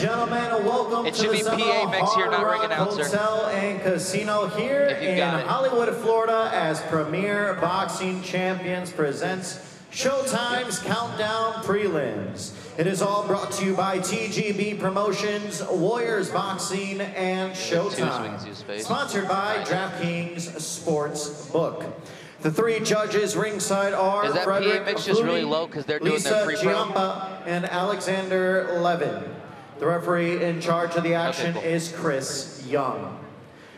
gentlemen, welcome It to should the be PA mix here, not ring announcer. Hotel and Casino here in. Hollywood, Florida, as Premier Boxing Champions presents Showtime's Countdown Prelims. It is all brought to you by TGB Promotions, Warriors Boxing, and Showtime. see his face. Sponsored by DraftKings Sportsbook. The three judges ringside are Is that PA Frederick mix just really low 'cause they're doing Lisa their pre-pro? Giampa, and Alexander Levin. The referee in charge of the action is Chris Young.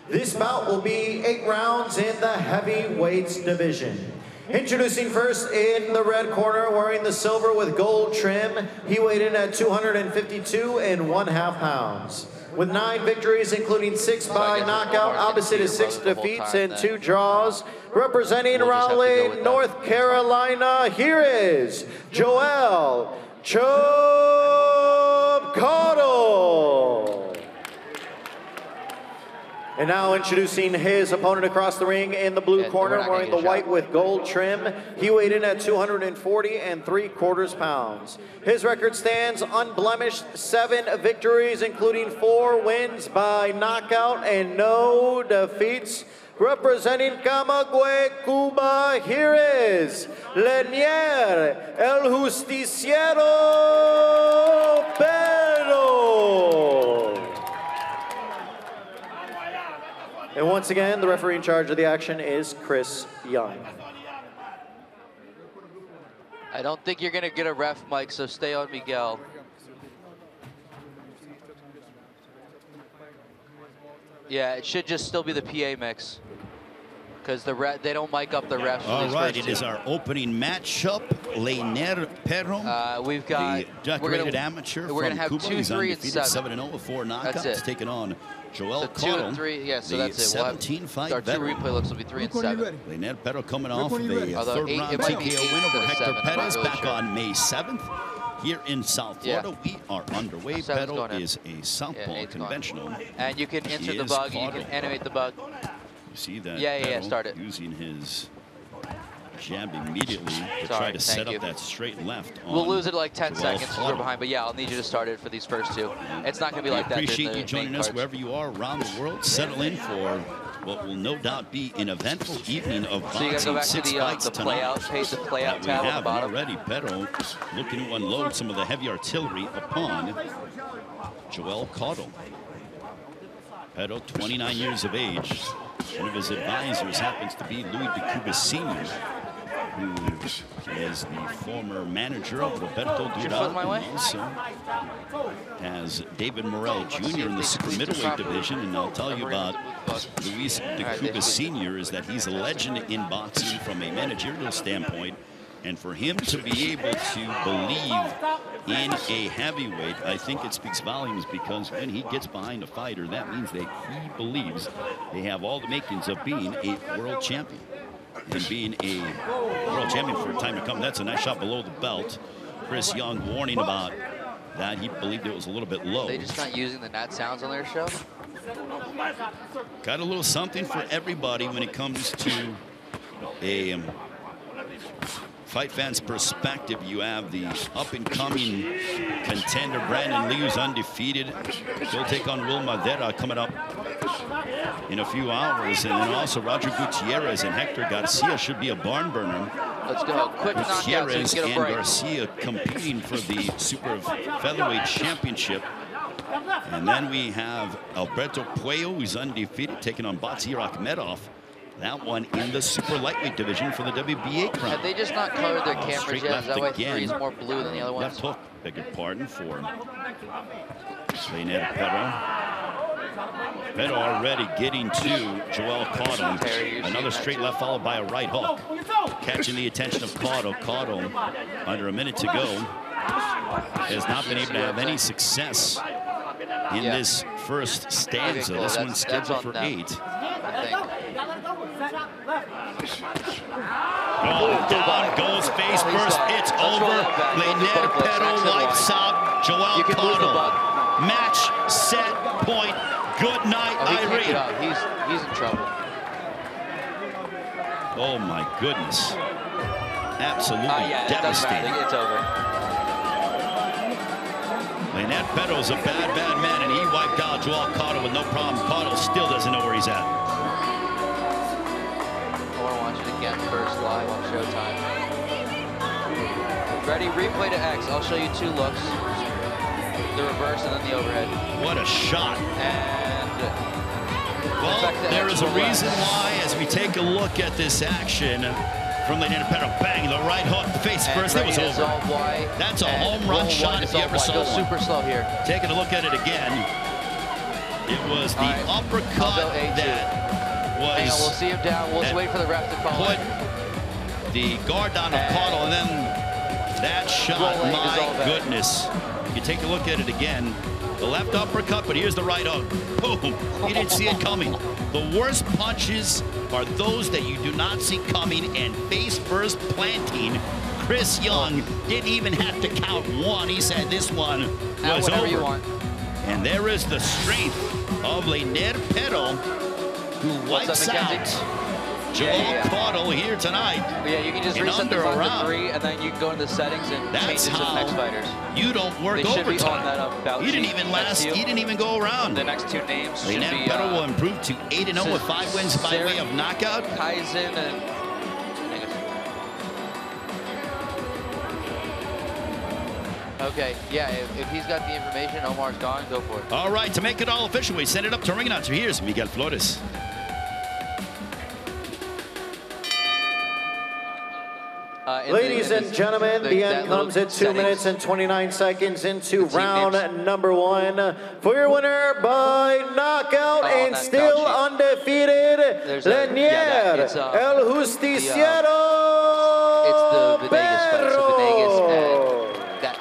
This bout will be eight rounds in the heavyweights division. Introducing first in the red corner, wearing the silver with gold trim, he weighed in at 252 and one half pounds. With nine victories, including six by knockout, opposite your six vote the whole defeats and two draws. Representing We'll just have to go Raleigh. North Carolina, here is Joel Chobcotto. And now introducing his opponent across the ring in the blue Yeah, corner, wearing the white with gold trim. He weighed in at 240 and three quarters pounds. His record stands unblemished, seven victories, including four wins by knockout and no defeats. Representing Camagüey, Cuba, here is Lenier El Justiciero. And once again, the referee in charge of the action is Chris Young. I don't think you're gonna get a ref, Mike, so stay on Miguel. Yeah, it should just still be the PA mix. Because the they don't mic up the refs. for All these right, first it is our opening matchup. Lenier Peró, Uh, we've got. the we're decorated gonna, amateur We're from have Cuba. two, He's three, and undefeated, seven. 7 0 with four That's knockouts, it. taking on Joel So Caudle. and three. Yeah, so the that's it. We'll 17 fight our two replay looks will be three and seven. Lenier Peró coming off when of you're a ready. Although third eight- round it might be TKO win over Hector seven, I'm Perez really back sure. on May 7th. Here in South Yeah. Florida, we are underway. Seven's Peró going in. is a southpaw Yeah, eight's gone. conventional. And you can insert the bug. You can animate the bug. You see that? Yeah, yeah, yeah, start it. Using his jab immediately to try to set you. up that straight left. We'll lose it like 10 Joel seconds because we're behind. But yeah, I'll need you to start it for these first two. It's not going to be like that. during appreciate you joining us cards. wherever you are around the world. Settle in for what will no doubt be an eventful evening of So you got to go boxing. back to Six the, uh, the play out the play out tab on the have bottom. already. Peró looking to unload some of the heavy artillery upon Joel Caudle. Peró, 29 years of age. One of his advisors happens to be Louis de Cuba Sr., who is the former manager of Roberto? Duran. Also has David Morrell Jr. in the super middleweight division, and I'll tell you about Luis de Cuba Sr. is that he's a legend in boxing from a managerial standpoint. And for him to be able to believe in a heavyweight, I think it speaks volumes because when he gets behind a fighter, that means that he believes they have all the makings of being a world champion. And being a world champion for a time to come, that's a nice shot below the belt. Chris Young warning about that. He believed it was a little bit low. They just not using the nat sounds on their show. Got a little something for everybody when it comes to a um, fight fans perspective. You have the up and coming contender Brandon Lee, who's undefeated. He'll take on Will Madera coming up in a few hours. And then also Roger Gutierrez and Hector Garcia should be a barn burner. Let's go. Quick knockout so Gutierrez a and break. Garcia competing for the super featherweight championship. And then we have Alberto Puello, who's undefeated, taking on Batyr Akhmedov. That one in the super lightweight division for the WBA crown. Have they just not colored their cameras Straight yet? Is that why again. three is more blue than the other ones? Left hook, beg your pardon, for Lenier Peró. Peró already getting to Joel Caudle. Another straight left followed by a right hook. Catching the attention of Caudle. Caudle, under a minute to go, has not been able to have any success in Yeah. this first stanza. This one's scheduled for eight. Oh, down goes face first. It's over. roll that back. Let's do Lenier both legs. Peró Next in lights line. out. Joel You can move the Caudle. Match, set, point. Good night, Oh, he can't get Irene. up. He's, he's in trouble. Oh my goodness. Absolutely Ah, yeah, it doesn't devastating. matter. It's over. Ned Pettle's a bad, bad man, and he wiped out Joel Caudle with no problem. Caudle still doesn't know where he's at. I want to watch it again first live on Showtime. Ready? Replay to X. I'll show you two looks. The reverse and then the overhead. What a shot. And Well, there is a reason left. why, as we take a look at this action uh, from the Ned Pettle, bang, the right hook, face and first, it was over. dissolve wide. That's a home run shot if you ever wide. saw Go one. super slow here. Taking a look at it again, it was the All right. Uppercut go A2. that Hang on, we'll see him down. We'll just wait for the ref to call put it. the guard down And- and then that shot, my goodness. You take a look at it again, the left uppercut, but here's the right hook. Boom. He didn't see it coming. The worst punches are those that you do not see coming and face first planting. Chris Young didn't even have to count one. He said this one was over. you want. And there is the strength of Leonard Peddle, who wipes out Joel Yeah, yeah, yeah. Here tonight. Yeah, you can just reset under the button to three, and then you can go into the settings and That's change it to next fighters. you don't work They should be on overtime. that, um, bout he didn't even last. you. He didn't even go around. The next two names should be Peddle will uh, improve to 8 and 0 with five wins by Sarah- way of knockout. Kaizen and. Okay, yeah, if, if he's got the information, Omar's gone, go for it. All right, to make it all official, we send it up to ring announcer. Here's Miguel Flores. Uh, in the- Ladies and this- gentlemen, the- the end comes at two settings. minutes and 29 seconds into round names. number one. For your winner by knockout Oh, and still Fauci. undefeated, There's a- yeah, Lenier that- uh, El the, Justiciero It's the Venegas so Venegas Peró.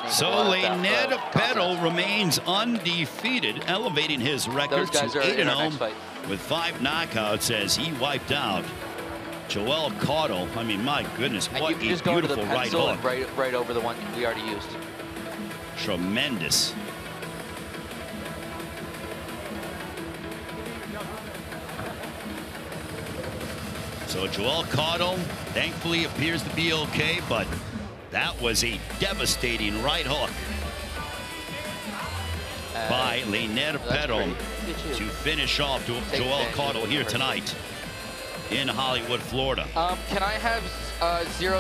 and. So a lot of Leonard that, uh, Peddle contest. remains undefeated, elevating his record to 8 in and our 0 with five knockouts as he wiped out Joel Caudle. I mean, my goodness, And what you a just go to the beautiful right hook. right, right over the one we already used. Tremendous. So Joel Caudle thankfully appears to be okay, but that was a devastating right hook Uh, by Leonard that's Peddle great. Look at to finish off Joel of here tonight in Hollywood, Florida. Um, can I have uh, zero